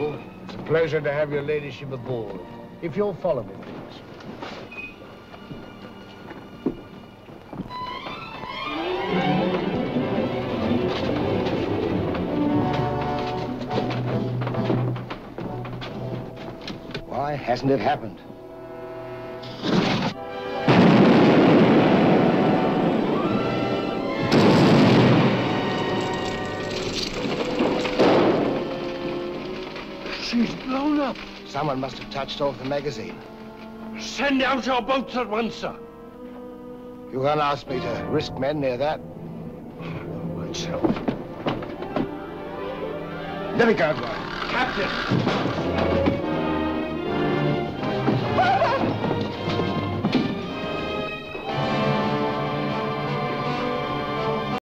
Constable. It's a pleasure to have your ladyship aboard. If you'll follow me, please. Why hasn't it happened? She's blown up. Someone must have touched off the magazine. Send out your boats at once, sir. You can't ask me to risk men near that. Myself. Let me go. Captain!